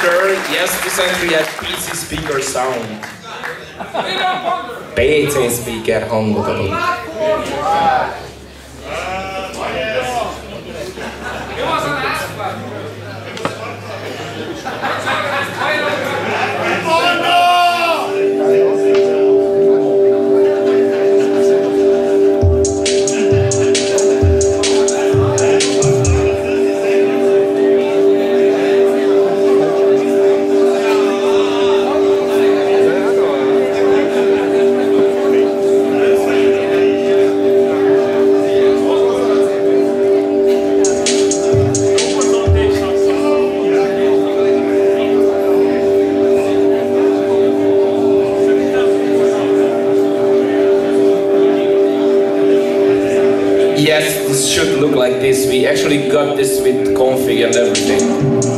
sure. Yes, recently had PC speaker sound. PC speaker hangot adott. Got this with config and everything.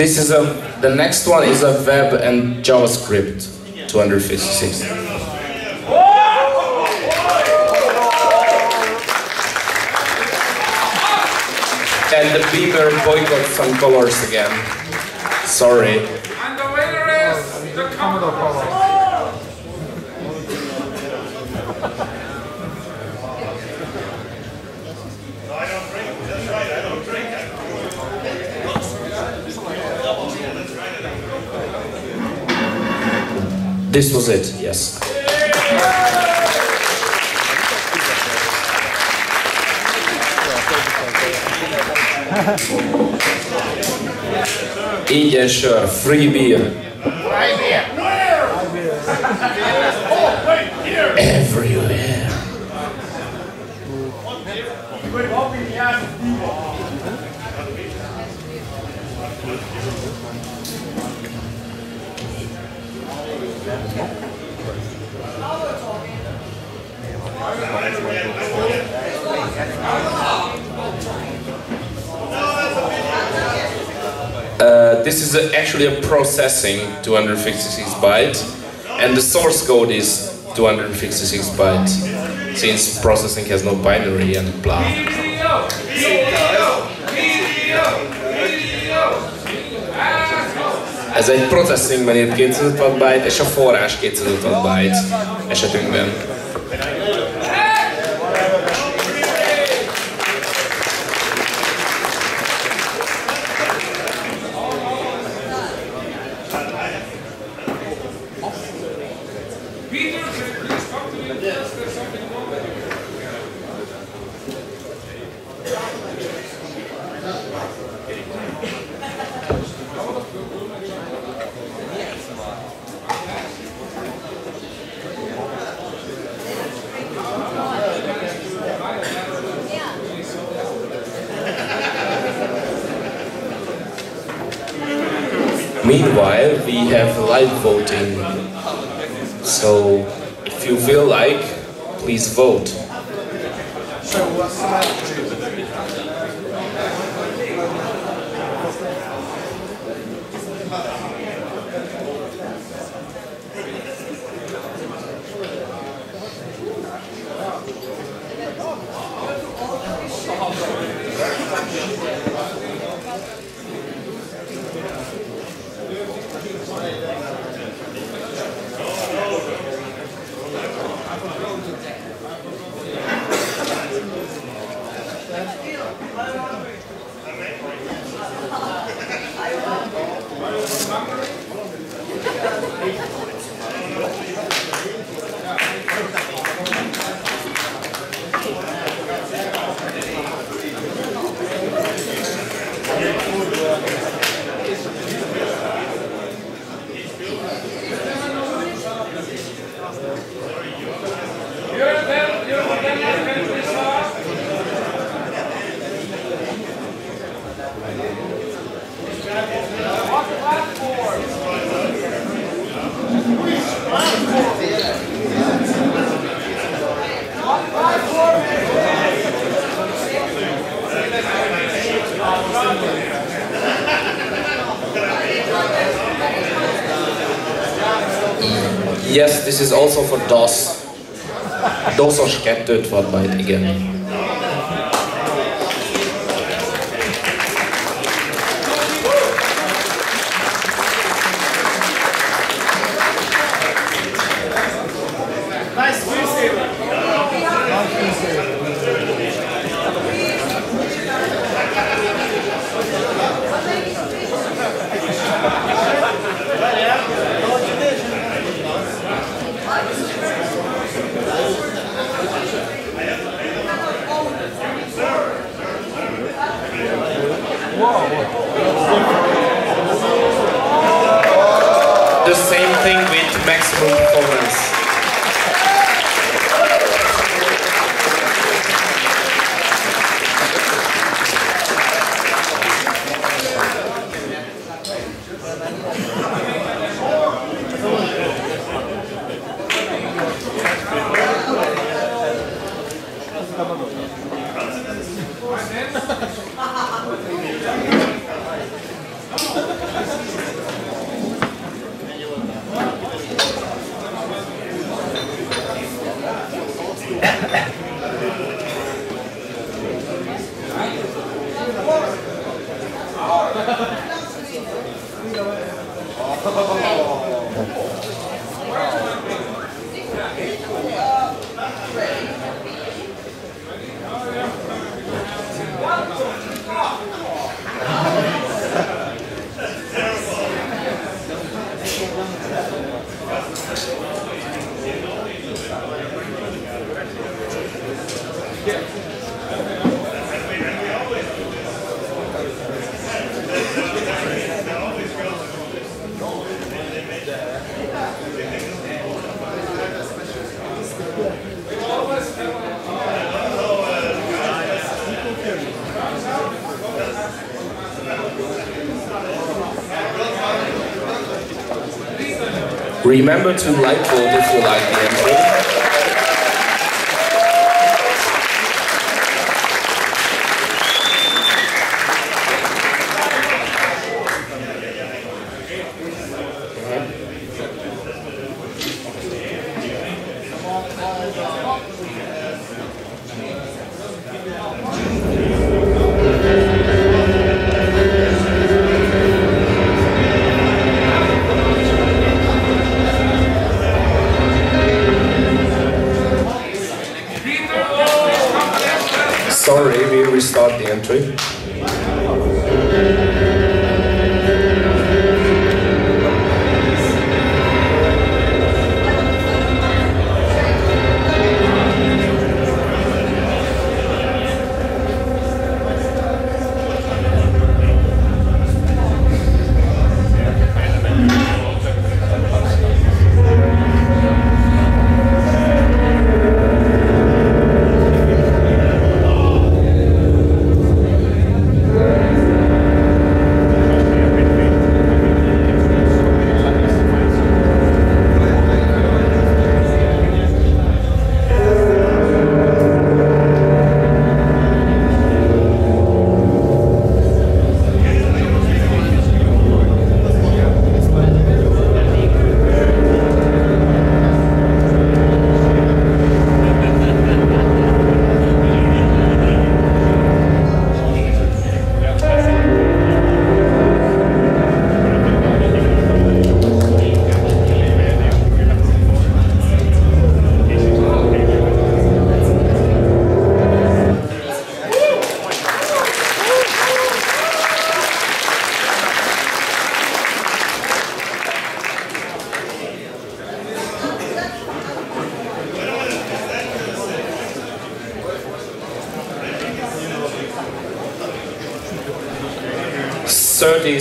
This is a, the next one is a web and JavaScript 256. And the Beamer boycott some colors again. Sorry. And the winner is the Commodore. This was it, yes. Ingyen sör, free beer. Everywhere. This is a, actually a processing 256 byte, and the source code is 256 byte, since processing has no binary and blah. Ez egy processing írt 256 byte, és a forrás 256 byte esetünkben. Peter, can you please come to me? Is there something wrong with you? Meanwhile, we have live voting. So, if you feel like, please vote. Yes, this is also for DOS. DOSos 256 byte, igen. Nice The same thing with maximum performance. pa, pa, pa, pa. Remember to like vote if you like the entry.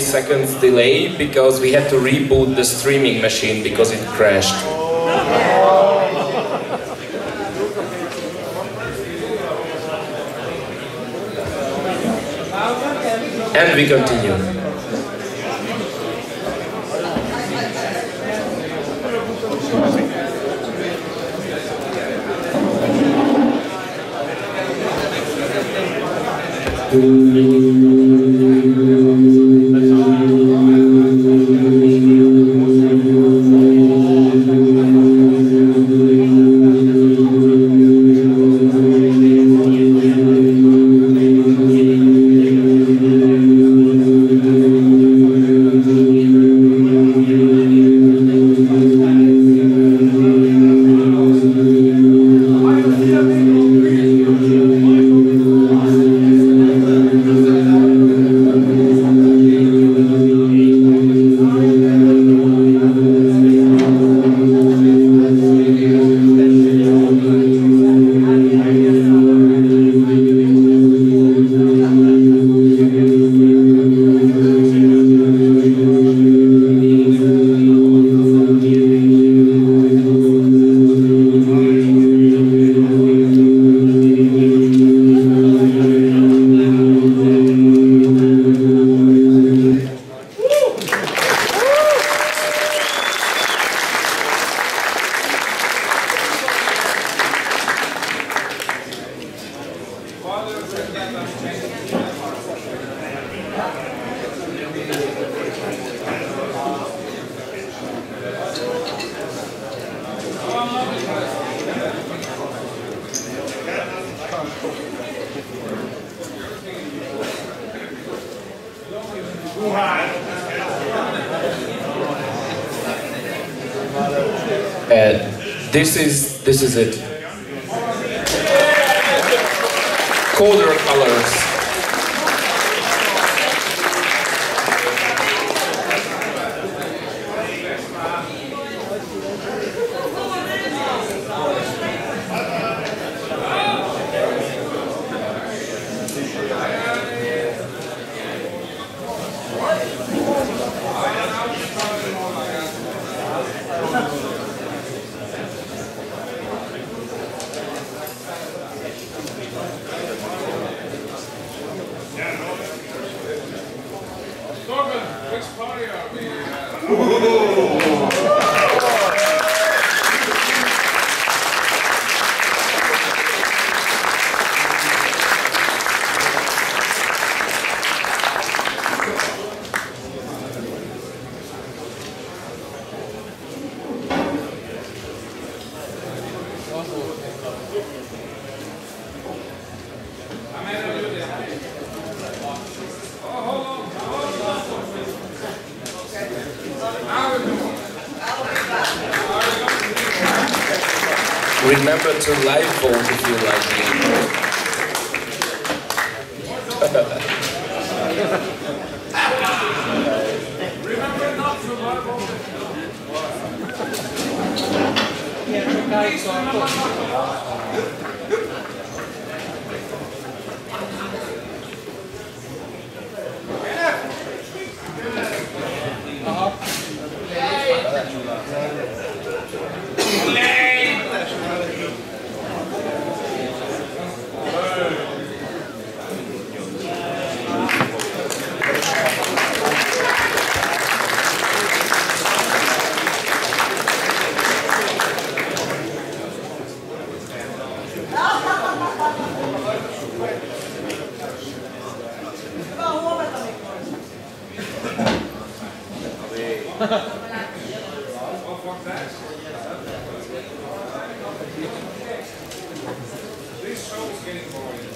Seconds delay because we had to reboot the streaming machine because it crashed. And we continue. Uh, this is this is it. Colder colors. Torben, which party are we this show is getting boring.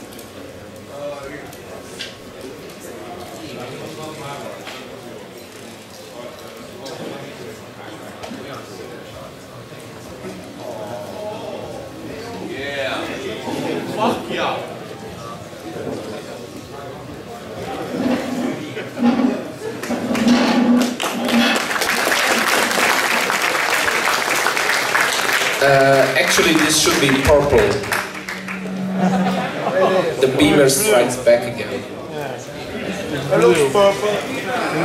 Uh, actually, this should be purple. The beamer strikes back again. Looks purple.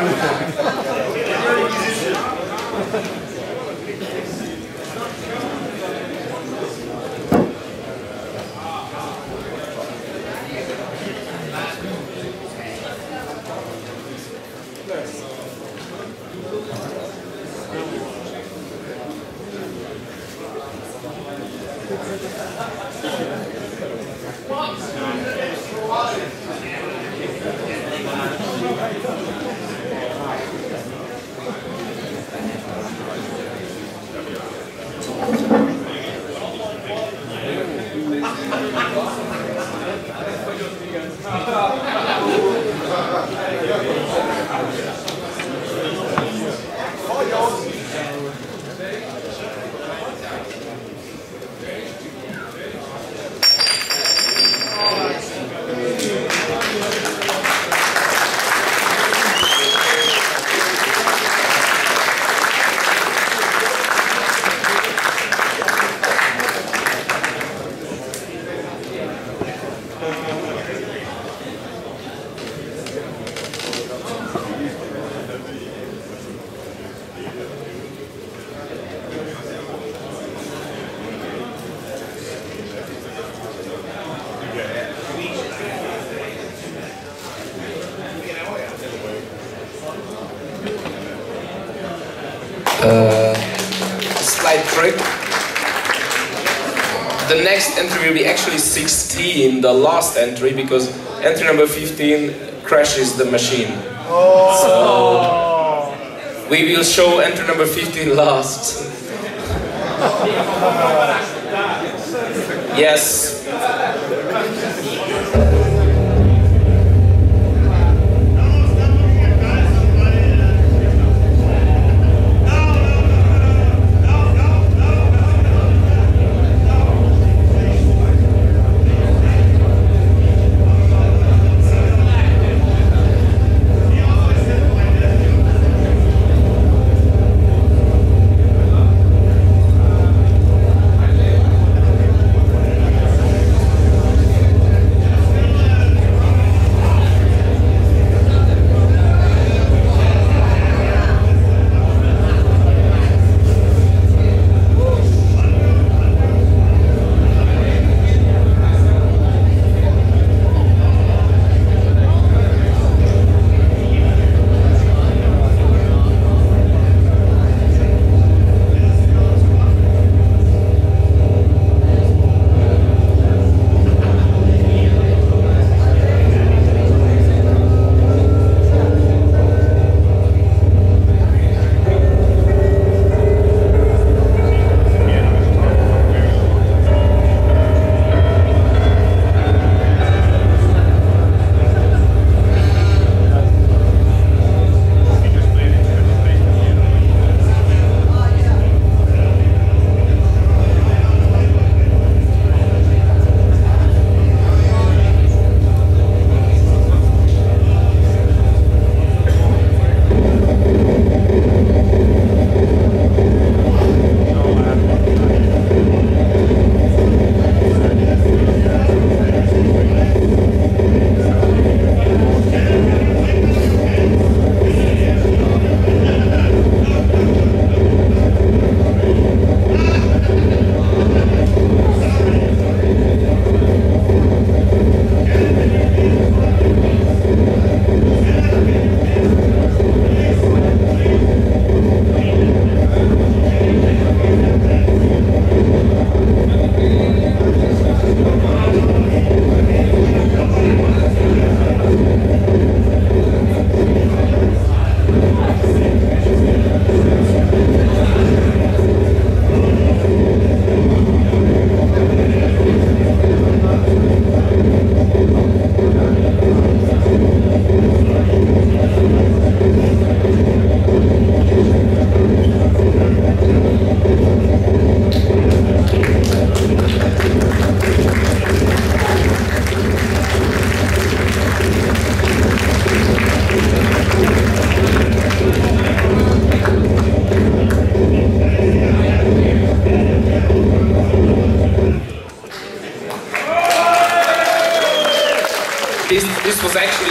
Uh, slight trick. The next entry will be actually 16, the last entry, because entry number 15 crashes the machine. So oh. we will show entry number 15 last. yes.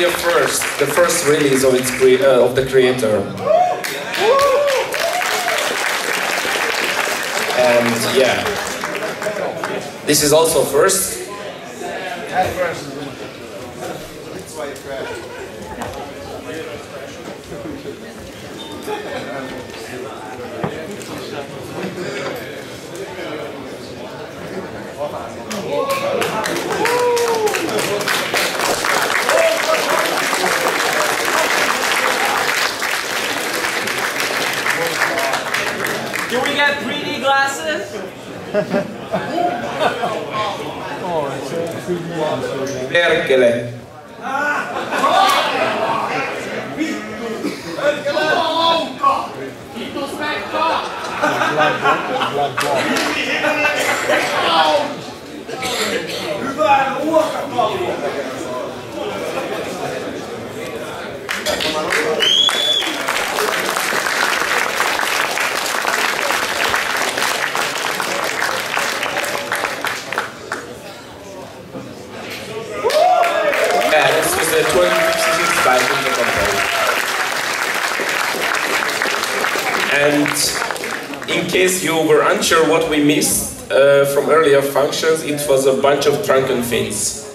A first, the first release of its uh, of the creator. And yeah, this is also first. Perkele. Yeah, this was the 2056 by intro And in case you were unsure what we missed uh, from earlier functions, it was a bunch of drunken Finns.